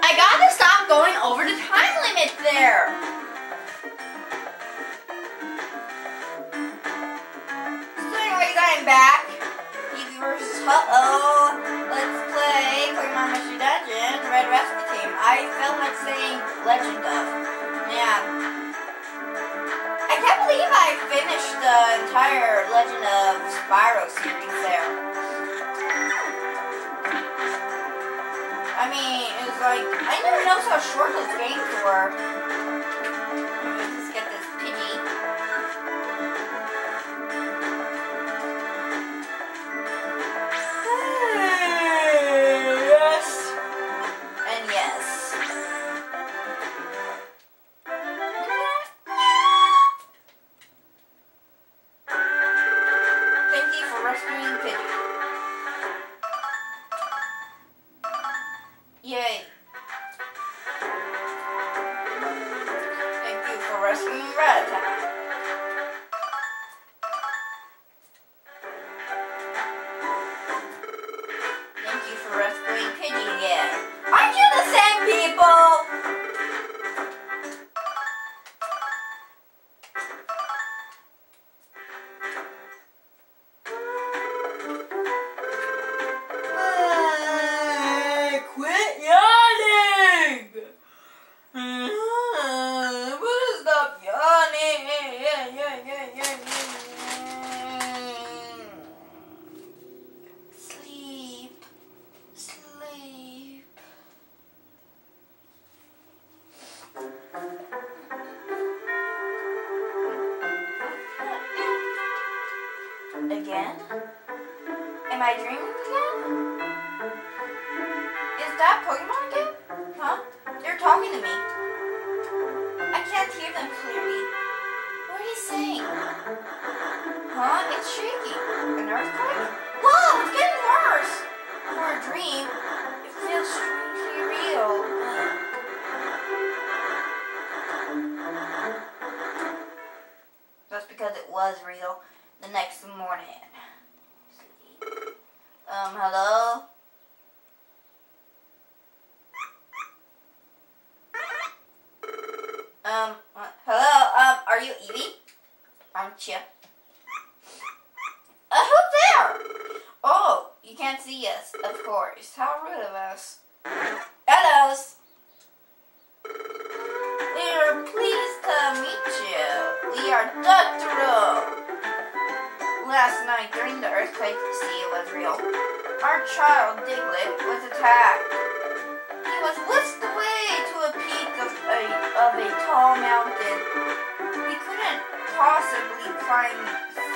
I gotta stop going over the time limit there. So anyways, I'm back. Eevee versus Ho-Oh. Let's play Pokemon Mystery Dungeon, Red Rescue Team. I felt like saying Legend of. Yeah. I can't believe I finished the entire Legend of Spyro series there. I mean, like, I never noticed how short those games were. I dreaming again? Is that Pokemon again? Huh? They're talking to me. I can't hear them clearly. What are you saying? Huh? It's shaking. An earthquake? Whoa! It's getting worse! For a dream, it feels strangely real. That's because it was real the next morning. Um, hello? Um, uh, hello, um, are you Eevee? Aren't you? Uh, who's there? Oh, you can't see us, of course. How rude of us. Hello. We are pleased to meet you. We are Dugtrio. Last night, during the earthquake, see it was real. Our child, Diglett, was attacked. He was whisked away to a peak of a, of a tall mountain. We couldn't possibly climb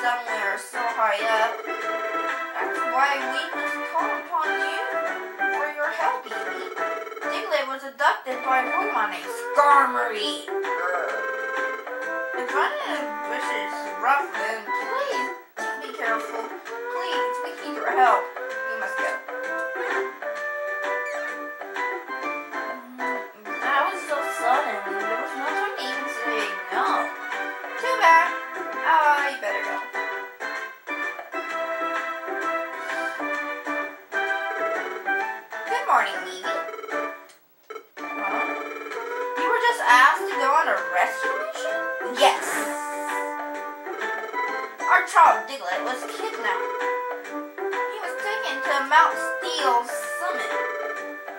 somewhere so high up. That's why we must call upon you for your help, Eevee. Diglett was abducted by a Pokemon named Skarmory. In bushes rough, then please Huh? You were just asked to go on a rescue mission? Yes. Our child Diglett was kidnapped. He was taken to Mount Steel Summit.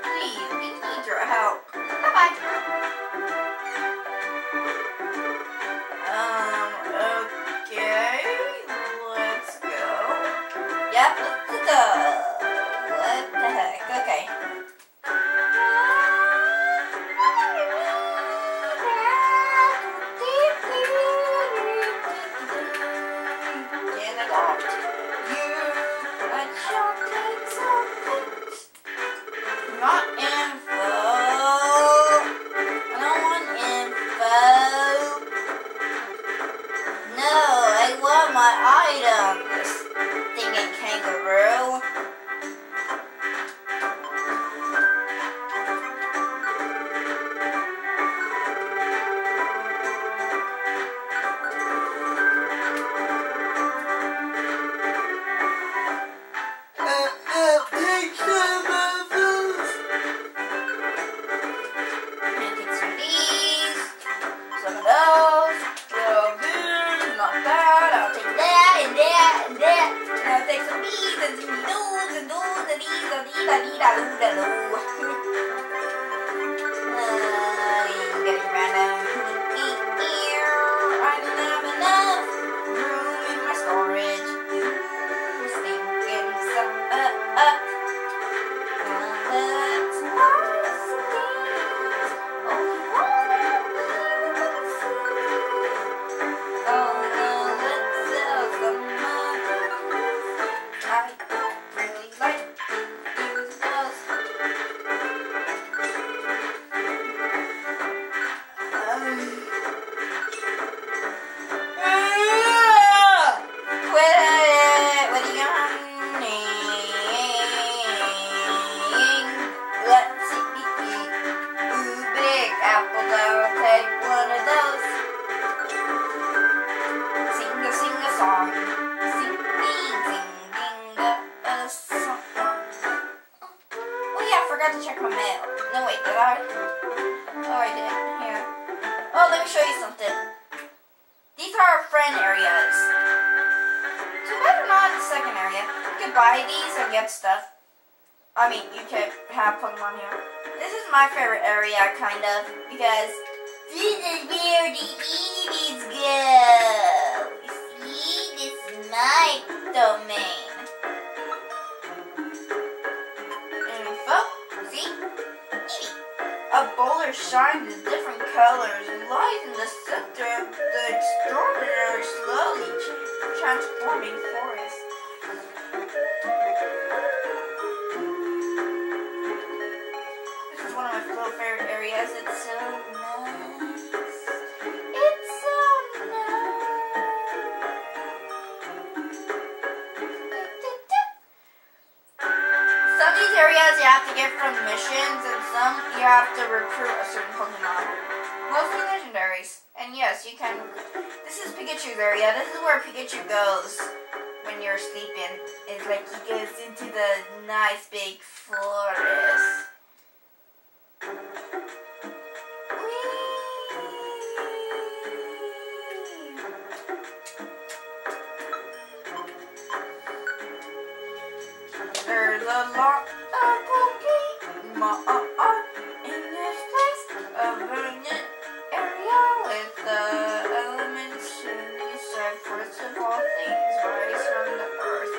Please, we need your help. Bye mail. No, wait, did I? Oh, I did. Here. Oh, let me show you something. These are our friend areas. Too bad we're not in the second area. You can buy these and get stuff. I mean, you could have Pokemon here. This is my favorite area, kind of, because this is where the enemies go. See, this is my domain. A boulder shines in different colors and lies in the center of the extraordinary, slowly transforming forest. This is one of my favorite areas. It's so areas you have to get from missions, and some you have to recruit a certain Pokemon. Mostly legendaries. And yes, you can. This is Pikachu's area. This is where Pikachu goes when you're sleeping. It's like he goes into the nice big forest. First of all things rise from the earth.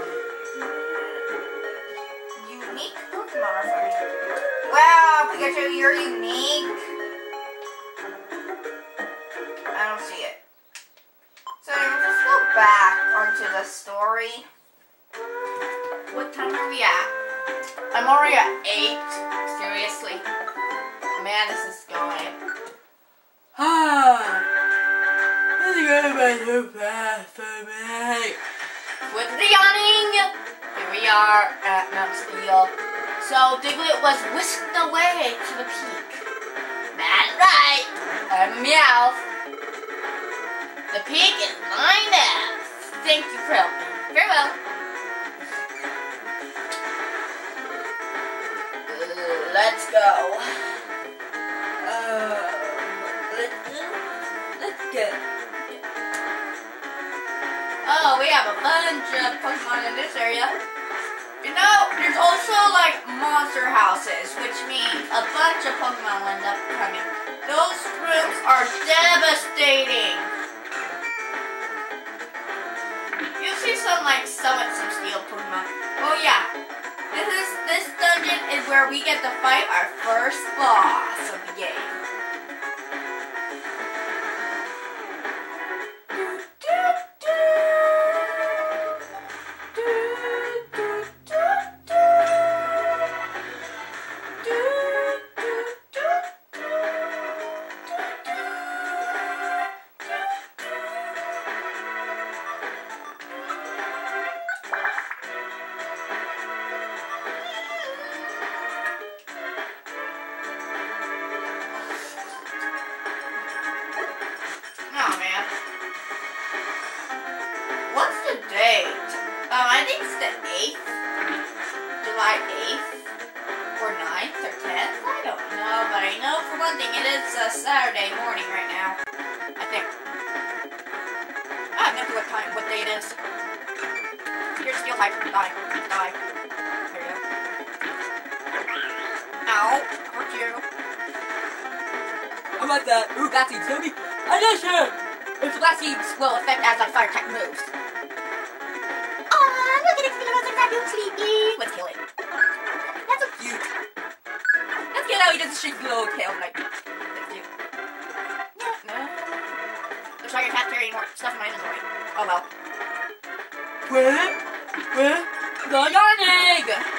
Unique Pokemon are. Wow, Pikachu, you're unique. I don't see it. So let's go back onto the story. What time are we at? I'm already at 8. Seriously. Man, this is going. Ah. With the yawning, here we are at Mount Steel. So Diglett was whisked away to the peak. That's right. I'm Meowth. The peak is mine now. Thank you for helping. Very well. Uh, Let's go. Um, let's go. Let's go. We have a bunch of Pokemon in this area. You know, there's also like monster houses, which means a bunch of Pokemon will end up coming. Those rooms are devastating. You see some like summit some steel Pokemon. Oh yeah. This is this dungeon is where we get to fight our first boss it's the 8th. July 8th. Or 9th or 10th? I don't know, but I know for one thing it is a Saturday morning right now. I think. I have no clue what time, what day it is. Here's steel type. Die. Die. There you go. Ow. Hurt you. How about that? Ooh, seeds, Toby. I'm not sure. Blast seeds will affect as like fire type moves. Look at its little that sleepy. Let's kill it. That's so cute. Let's get how he does shake little tail like that's cute. No. Looks like I can't carry any more stuff in my inventory. Oh well. Where? Where? The yarn egg!